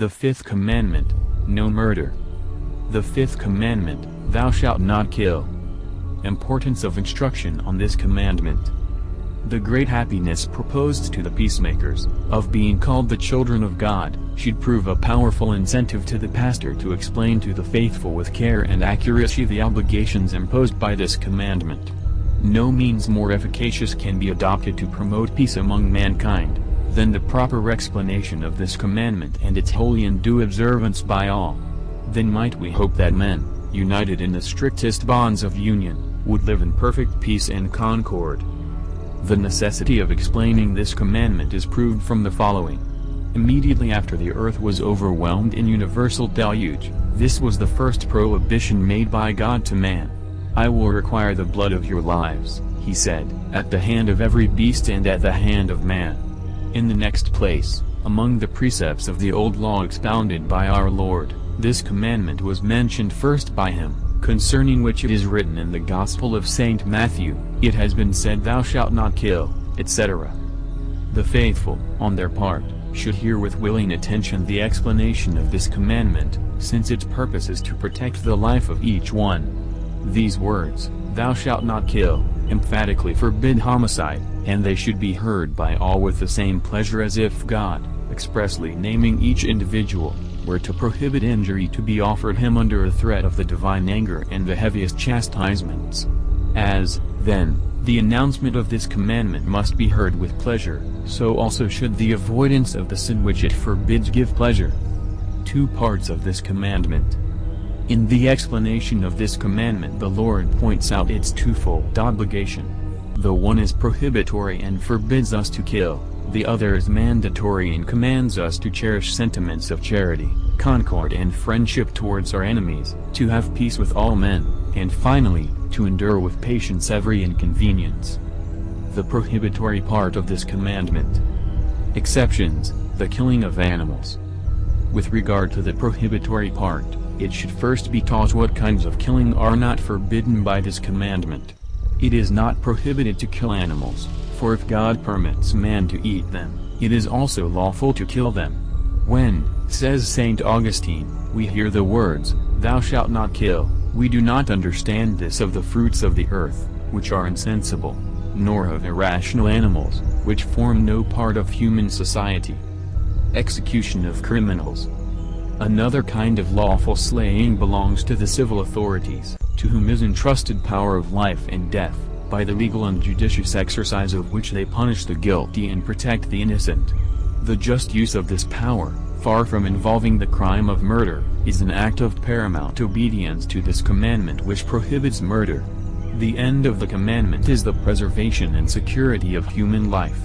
The fifth commandment, no murder. The fifth commandment, thou shalt not kill. Importance of instruction on this commandment. The great happiness proposed to the peacemakers, of being called the children of God, should prove a powerful incentive to the pastor to explain to the faithful with care and accuracy the obligations imposed by this commandment. No means more efficacious can be adopted to promote peace among mankind, than the proper explanation of this commandment and its holy and due observance by all. Then might we hope that men, united in the strictest bonds of union, would live in perfect peace and concord. The necessity of explaining this commandment is proved from the following. Immediately after the earth was overwhelmed in universal deluge, this was the first prohibition made by God to man. I will require the blood of your lives, he said, at the hand of every beast and at the hand of man. In the next place, among the precepts of the old law expounded by our Lord, this commandment was mentioned first by him, concerning which it is written in the Gospel of St. Matthew, It has been said thou shalt not kill, etc. The faithful, on their part, should hear with willing attention the explanation of this commandment, since its purpose is to protect the life of each one. These words, thou shalt not kill, emphatically forbid homicide, and they should be heard by all with the same pleasure as if God, expressly naming each individual, were to prohibit injury to be offered him under a threat of the divine anger and the heaviest chastisements. As, then, the announcement of this commandment must be heard with pleasure, so also should the avoidance of the sin which it forbids give pleasure. Two parts of this commandment. In the explanation of this commandment the Lord points out its twofold obligation. The one is prohibitory and forbids us to kill, the other is mandatory and commands us to cherish sentiments of charity, concord and friendship towards our enemies, to have peace with all men, and finally, to endure with patience every inconvenience. The prohibitory part of this commandment. Exceptions, the killing of animals. With regard to the prohibitory part, it should first be taught what kinds of killing are not forbidden by this commandment. It is not prohibited to kill animals, for if God permits man to eat them, it is also lawful to kill them. When, says St. Augustine, we hear the words, Thou shalt not kill, we do not understand this of the fruits of the earth, which are insensible, nor of irrational animals, which form no part of human society. Execution of criminals. Another kind of lawful slaying belongs to the civil authorities, to whom is entrusted power of life and death, by the legal and judicious exercise of which they punish the guilty and protect the innocent. The just use of this power, far from involving the crime of murder, is an act of paramount obedience to this commandment which prohibits murder. The end of the commandment is the preservation and security of human life.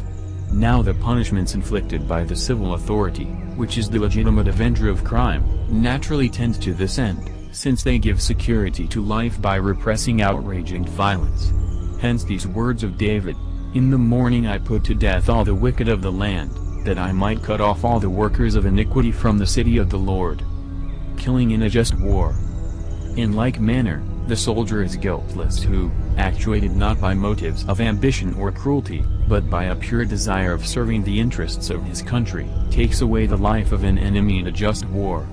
Now the punishments inflicted by the civil authority, which is the legitimate avenger of crime, naturally tend to this end, since they give security to life by repressing outrage and violence. Hence these words of David, In the morning I put to death all the wicked of the land, that I might cut off all the workers of iniquity from the city of the Lord. Killing in a just war. In like manner, the soldier is guiltless who, actuated not by motives of ambition or cruelty, but by a pure desire of serving the interests of his country, takes away the life of an enemy in a just war.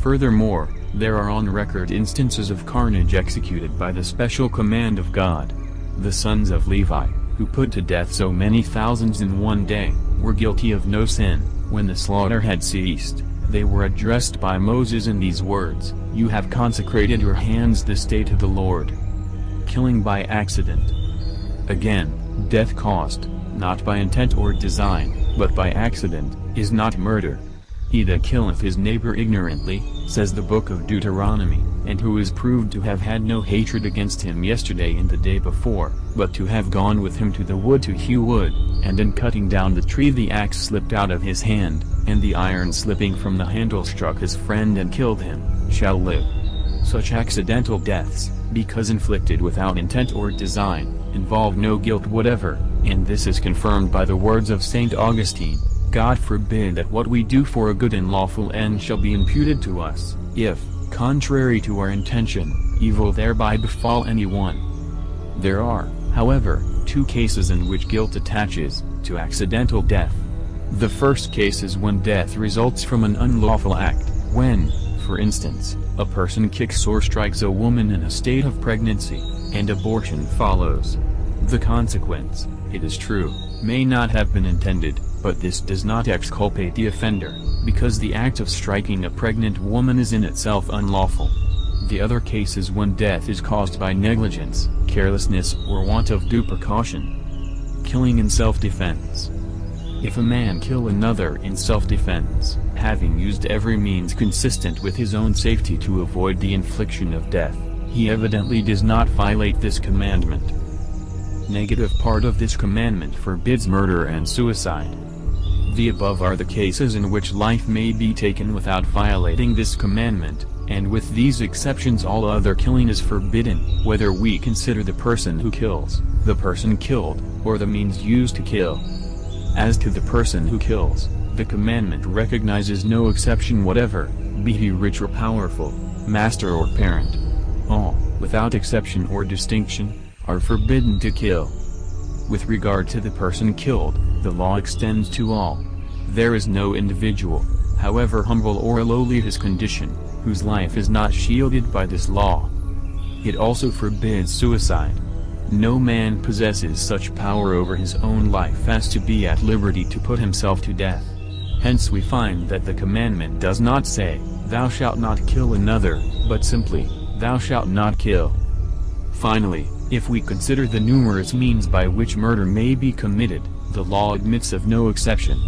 Furthermore, there are on record instances of carnage executed by the special command of God. The sons of Levi, who put to death so many thousands in one day, were guilty of no sin. When the slaughter had ceased, they were addressed by Moses in these words, You have consecrated your hands this day to the Lord. Killing by accident. Again, death caused, not by intent or design, but by accident, is not murder. He that killeth his neighbor ignorantly, says the book of Deuteronomy, and who is proved to have had no hatred against him yesterday and the day before, but to have gone with him to the wood to hew wood, and in cutting down the tree the axe slipped out of his hand, and the iron slipping from the handle struck his friend and killed him, shall live. Such accidental deaths, because inflicted without intent or design, involve no guilt whatever, and this is confirmed by the words of St. Augustine, God forbid that what we do for a good and lawful end shall be imputed to us, if, contrary to our intention, evil thereby befall anyone. There are, however, two cases in which guilt attaches, to accidental death. The first case is when death results from an unlawful act, when, for instance, a person kicks or strikes a woman in a state of pregnancy, and abortion follows. The consequence, it is true, may not have been intended, but this does not exculpate the offender, because the act of striking a pregnant woman is in itself unlawful. The other case is when death is caused by negligence, carelessness or want of due precaution. Killing in self-defense. If a man kill another in self-defense, having used every means consistent with his own safety to avoid the infliction of death, he evidently does not violate this commandment. Negative part of this commandment forbids murder and suicide. The above are the cases in which life may be taken without violating this commandment, and with these exceptions all other killing is forbidden, whether we consider the person who kills, the person killed, or the means used to kill. As to the person who kills, the commandment recognizes no exception whatever, be he rich or powerful, master or parent. All, without exception or distinction, are forbidden to kill. With regard to the person killed, the law extends to all. There is no individual, however humble or lowly his condition, whose life is not shielded by this law. It also forbids suicide. No man possesses such power over his own life as to be at liberty to put himself to death. Hence we find that the commandment does not say, Thou shalt not kill another, but simply, Thou shalt not kill. Finally, if we consider the numerous means by which murder may be committed, the law admits of no exception.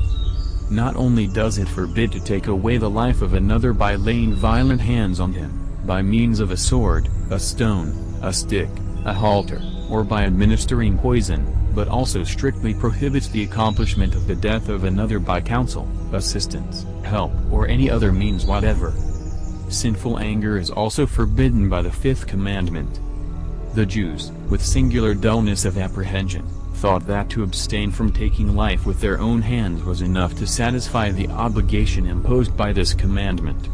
Not only does it forbid to take away the life of another by laying violent hands on him, by means of a sword, a stone, a stick, a halter, or by administering poison, but also strictly prohibits the accomplishment of the death of another by counsel, assistance, help or any other means whatever. Sinful anger is also forbidden by the fifth commandment. The Jews, with singular dullness of apprehension, thought that to abstain from taking life with their own hands was enough to satisfy the obligation imposed by this commandment.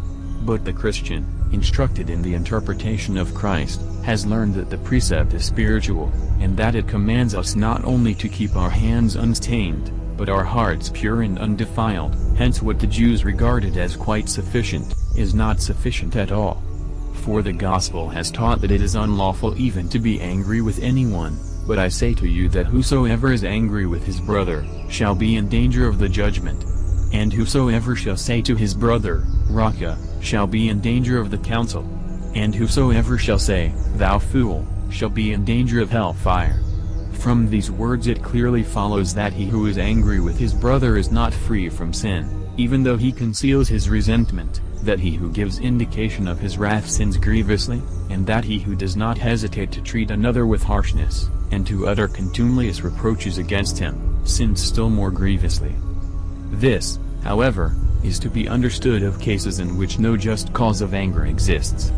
But the Christian, instructed in the interpretation of Christ, has learned that the precept is spiritual, and that it commands us not only to keep our hands unstained, but our hearts pure and undefiled, hence what the Jews regarded as quite sufficient, is not sufficient at all. For the gospel has taught that it is unlawful even to be angry with anyone, but I say to you that whosoever is angry with his brother, shall be in danger of the judgment. And whosoever shall say to his brother, Raca, shall be in danger of the council. And whosoever shall say, Thou fool, shall be in danger of hell fire. From these words it clearly follows that he who is angry with his brother is not free from sin, even though he conceals his resentment, that he who gives indication of his wrath sins grievously, and that he who does not hesitate to treat another with harshness, and to utter contumelious reproaches against him, sins still more grievously. This, however, is to be understood of cases in which no just cause of anger exists.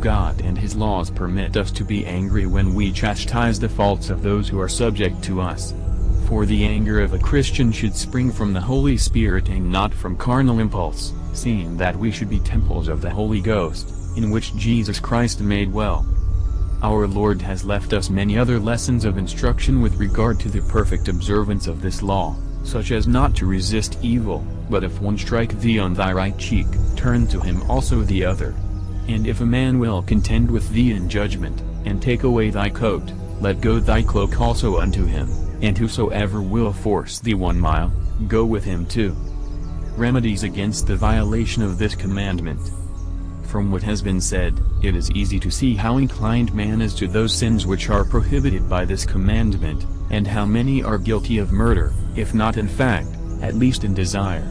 God and his laws permit us to be angry when we chastise the faults of those who are subject to us. For the anger of a Christian should spring from the Holy Spirit and not from carnal impulse, seeing that we should be temples of the Holy Ghost, in which Jesus Christ made well. Our Lord has left us many other lessons of instruction with regard to the perfect observance of this law, such as not to resist evil, but if one strike thee on thy right cheek, turn to him also the other. And if a man will contend with thee in judgment, and take away thy coat, let go thy cloak also unto him, and whosoever will force thee one mile, go with him two. Remedies against the violation of this commandment. From what has been said, it is easy to see how inclined man is to those sins which are prohibited by this commandment, and how many are guilty of murder, if not in fact, at least in desire.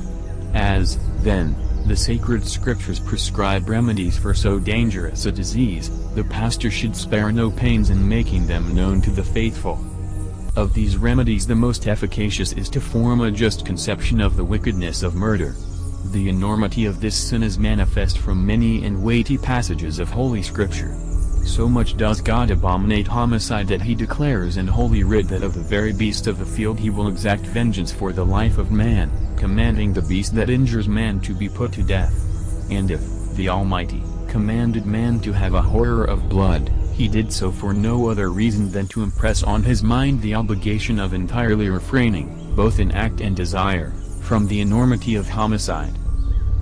As, then, the sacred scriptures prescribe remedies for so dangerous a disease, the pastor should spare no pains in making them known to the faithful. Of these remedies the most efficacious is to form a just conception of the wickedness of murder. The enormity of this sin is manifest from many and weighty passages of Holy Scripture. So much does God abominate homicide that he declares in Holy Writ that of the very beast of the field he will exact vengeance for the life of man, commanding the beast that injures man to be put to death. And if, the Almighty, commanded man to have a horror of blood, he did so for no other reason than to impress on his mind the obligation of entirely refraining, both in act and desire, from the enormity of homicide.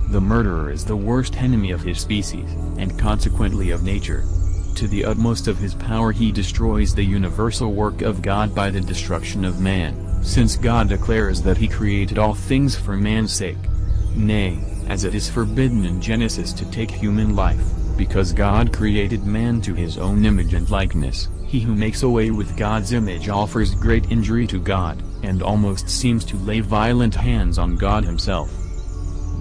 The murderer is the worst enemy of his species, and consequently of nature. To the utmost of his power he destroys the universal work of God by the destruction of man, since God declares that he created all things for man's sake. Nay, as it is forbidden in Genesis to take human life, because God created man to his own image and likeness, he who makes away with God's image offers great injury to God, and almost seems to lay violent hands on God himself.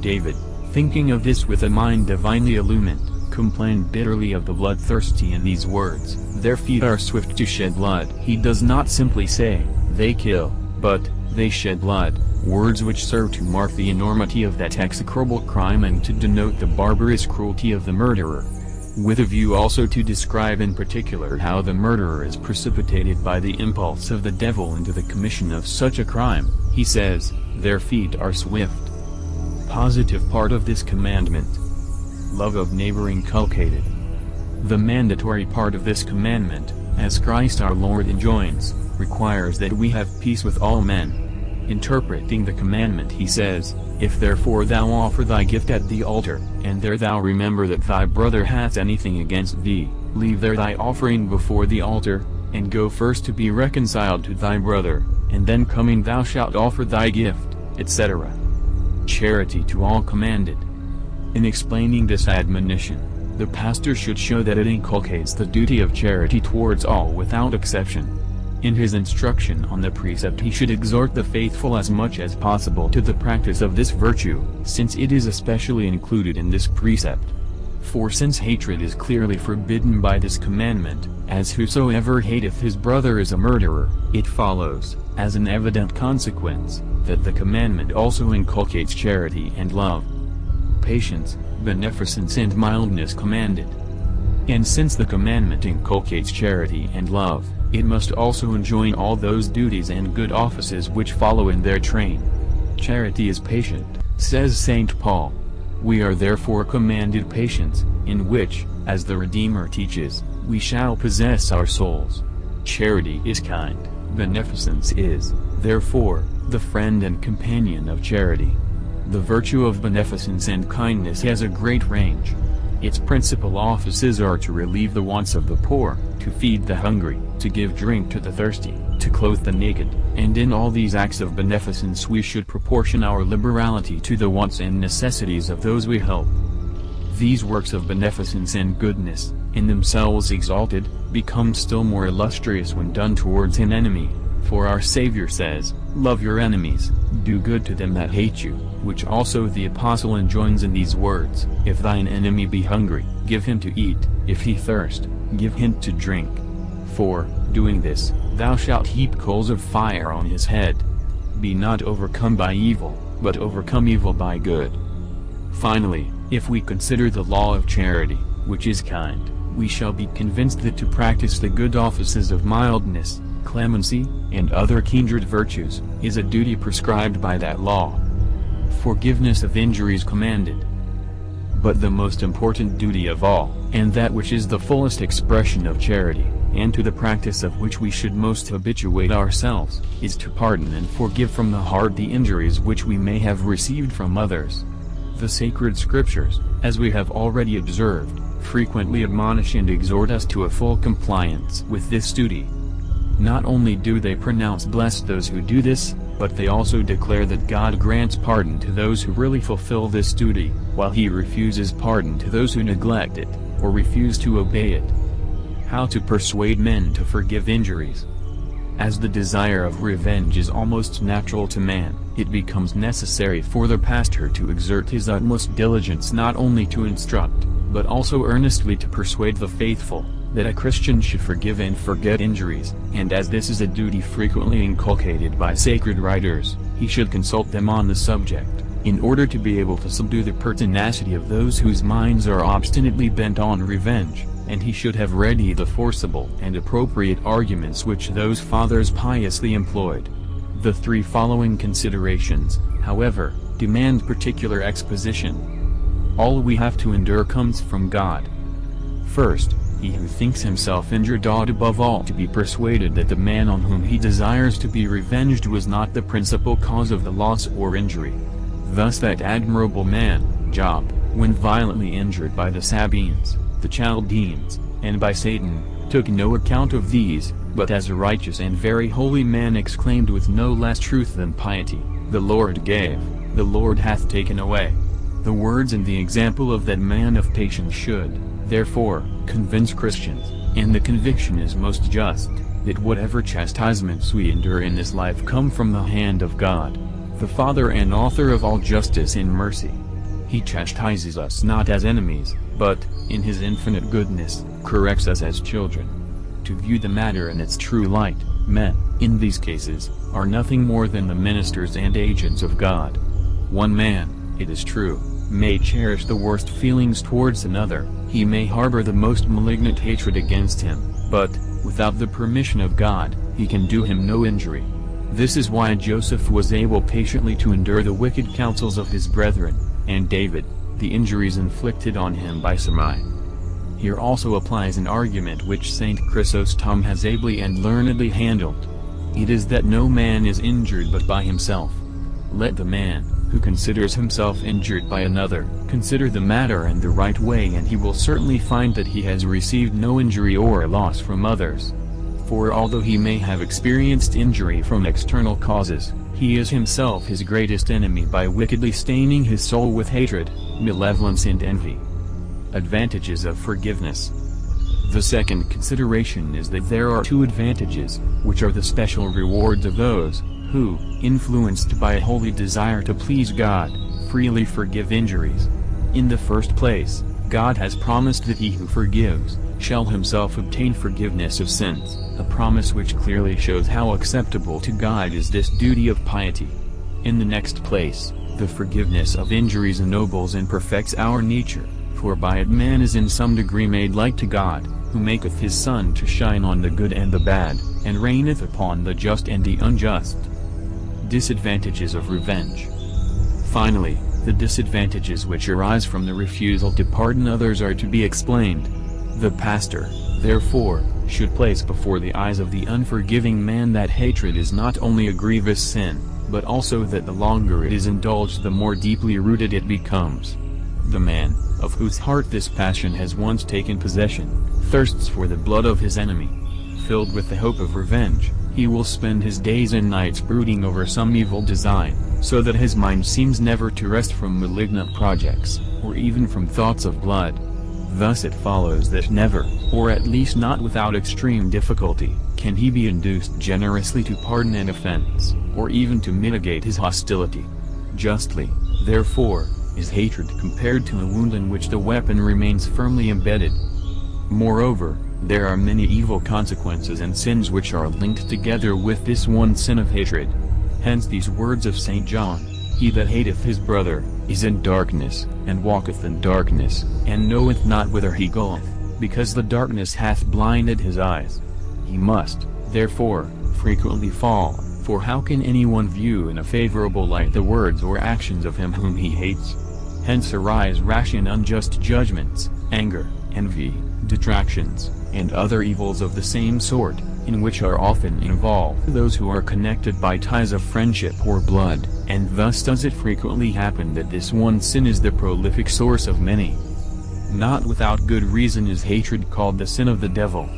David, thinking of this with a mind divinely illumined, complained bitterly of the bloodthirsty in these words, Their feet are swift to shed blood. He does not simply say, they kill, but, they shed blood, words which serve to mark the enormity of that execrable crime and to denote the barbarous cruelty of the murderer. With a view also to describe in particular how the murderer is precipitated by the impulse of the devil into the commission of such a crime, he says, Their feet are swift. Positive part of this commandment. Love of neighbor inculcated. The mandatory part of this commandment, as Christ our Lord enjoins, requires that we have peace with all men. Interpreting the commandment he says, If therefore thou offer thy gift at the altar, and there thou remember that thy brother hath anything against thee, leave there thy offering before the altar, and go first to be reconciled to thy brother, and then coming thou shalt offer thy gift, etc. Charity to all commanded. In explaining this admonition, the pastor should show that it inculcates the duty of charity towards all without exception. In his instruction on the precept he should exhort the faithful as much as possible to the practice of this virtue, since it is especially included in this precept. For since hatred is clearly forbidden by this commandment, as whosoever hateth his brother is a murderer, it follows, as an evident consequence, that the commandment also inculcates charity and love. Patience, beneficence and mildness commanded. And since the commandment inculcates charity and love, it must also enjoin all those duties and good offices which follow in their train. Charity is patient, says St. Paul. We are therefore commanded patience, in which, as the Redeemer teaches, we shall possess our souls. Charity is kind, beneficence is, therefore, the friend and companion of charity. The virtue of beneficence and kindness has a great range. Its principal offices are to relieve the wants of the poor, to feed the hungry, to give drink to the thirsty, to clothe the naked, and in all these acts of beneficence we should proportion our liberality to the wants and necessities of those we help. These works of beneficence and goodness, in themselves exalted, become still more illustrious when done towards an enemy, for our Savior says, Love your enemies, do good to them that hate you, which also the Apostle enjoins in these words, If thine enemy be hungry, give him to eat, if he thirst, give him to drink. For, doing this, thou shalt heap coals of fire on his head. Be not overcome by evil, but overcome evil by good. Finally, if we consider the law of charity, which is kind, we shall be convinced that to practice the good offices of mildness, clemency, and other kindred virtues, is a duty prescribed by that law. Forgiveness of injuries commanded. But the most important duty of all, and that which is the fullest expression of charity, and to the practice of which we should most habituate ourselves, is to pardon and forgive from the heart the injuries which we may have received from others. The sacred scriptures, as we have already observed, frequently admonish and exhort us to a full compliance with this duty. Not only do they pronounce blessed those who do this, but they also declare that God grants pardon to those who really fulfill this duty, while he refuses pardon to those who neglect it, or refuse to obey it. How to persuade men to forgive injuries. As the desire of revenge is almost natural to man, it becomes necessary for the pastor to exert his utmost diligence not only to instruct, but also earnestly to persuade the faithful, that a Christian should forgive and forget injuries, and as this is a duty frequently inculcated by sacred writers, he should consult them on the subject, in order to be able to subdue the pertinacity of those whose minds are obstinately bent on revenge, and he should have ready the forcible and appropriate arguments which those fathers piously employed. The three following considerations, however, demand particular exposition. All we have to endure comes from God. First, He who thinks himself injured ought above all to be persuaded that the man on whom he desires to be revenged was not the principal cause of the loss or injury. Thus that admirable man, Job, when violently injured by the Sabeans, the Chaldeans, and by Satan, took no account of these, but as a righteous and very holy man exclaimed with no less truth than piety, The Lord gave, the Lord hath taken away. The words and the example of that man of patience should, therefore, convince Christians, and the conviction is most just, that whatever chastisements we endure in this life come from the hand of God, the Father and author of all justice and mercy. He chastises us not as enemies, but, in his infinite goodness, corrects us as children. To view the matter in its true light, men, in these cases, are nothing more than the ministers and agents of God. One man, it is true, may cherish the worst feelings towards another, he may harbor the most malignant hatred against him, but, without the permission of God, he can do him no injury. This is why Joseph was able patiently to endure the wicked counsels of his brethren, and David, the injuries inflicted on him by Semei. Here also applies an argument which St. Chrysostom has ably and learnedly handled. It is that no man is injured but by himself. Let the man, who considers himself injured by another, consider the matter in the right way and he will certainly find that he has received no injury or loss from others. For although he may have experienced injury from external causes, he is himself his greatest enemy by wickedly staining his soul with hatred, malevolence and envy. Advantages of Forgiveness The second consideration is that there are two advantages, which are the special rewards of those, who, influenced by a holy desire to please God, freely forgive injuries. In the first place, God has promised that he who forgives, shall himself obtain forgiveness of sins, a promise which clearly shows how acceptable to God is this duty of piety. In the next place, the forgiveness of injuries ennobles and perfects our nature, for by it man is in some degree made like to God, who maketh his sun to shine on the good and the bad, and raineth upon the just and the unjust. Disadvantages of Revenge Finally, the disadvantages which arise from the refusal to pardon others are to be explained. The pastor, therefore, should place before the eyes of the unforgiving man that hatred is not only a grievous sin, but also that the longer it is indulged the more deeply rooted it becomes. The man, of whose heart this passion has once taken possession, thirsts for the blood of his enemy. Filled with the hope of revenge, he will spend his days and nights brooding over some evil design, so that his mind seems never to rest from malignant projects, or even from thoughts of blood. Thus it follows that never, or at least not without extreme difficulty, can he be induced generously to pardon an offense, or even to mitigate his hostility. Justly, therefore, is hatred compared to a wound in which the weapon remains firmly embedded. Moreover, there are many evil consequences and sins which are linked together with this one sin of hatred. Hence these words of St. John, He that hateth his brother, is in darkness, and walketh in darkness, and knoweth not whither he goeth, because the darkness hath blinded his eyes. He must, therefore, frequently fall, for how can anyone view in a favorable light the words or actions of him whom he hates? Hence arise rash and unjust judgments, anger, envy, detractions, and other evils of the same sort, in which are often involved those who are connected by ties of friendship or blood, and thus does it frequently happen that this one sin is the prolific source of many. Not without good reason is hatred called the sin of the devil.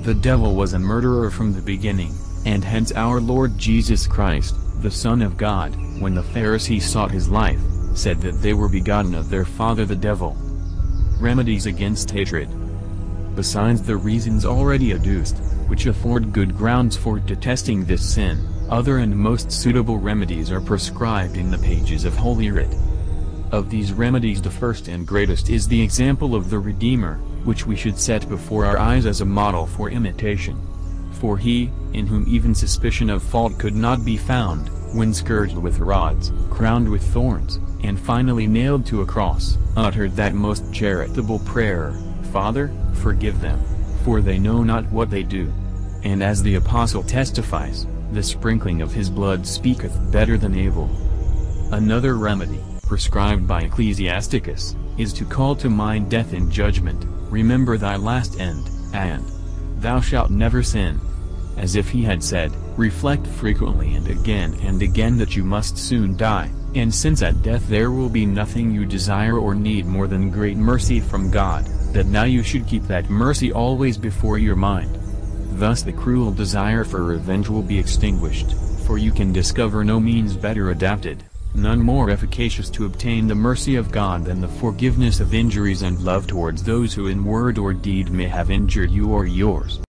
The devil was a murderer from the beginning, and hence our Lord Jesus Christ, the Son of God, when the Pharisees sought his life, said that they were begotten of their father the devil. Remedies against hatred Besides the reasons already adduced, which afford good grounds for detesting this sin, other and most suitable remedies are prescribed in the pages of Holy Writ. Of these remedies the first and greatest is the example of the Redeemer, which we should set before our eyes as a model for imitation. For he, in whom even suspicion of fault could not be found, when scourged with rods, crowned with thorns, and finally nailed to a cross, uttered that most charitable prayer, Father, forgive them, for they know not what they do. And as the apostle testifies, the sprinkling of his blood speaketh better than Abel. Another remedy, prescribed by Ecclesiasticus, is to call to mind death in judgment, remember thy last end, and thou shalt never sin. As if he had said, reflect frequently and again and again that you must soon die, and since at death there will be nothing you desire or need more than great mercy from God, that now you should keep that mercy always before your mind. Thus the cruel desire for revenge will be extinguished, for you can discover no means better adapted, none more efficacious to obtain the mercy of God than the forgiveness of injuries and love towards those who in word or deed may have injured you or yours.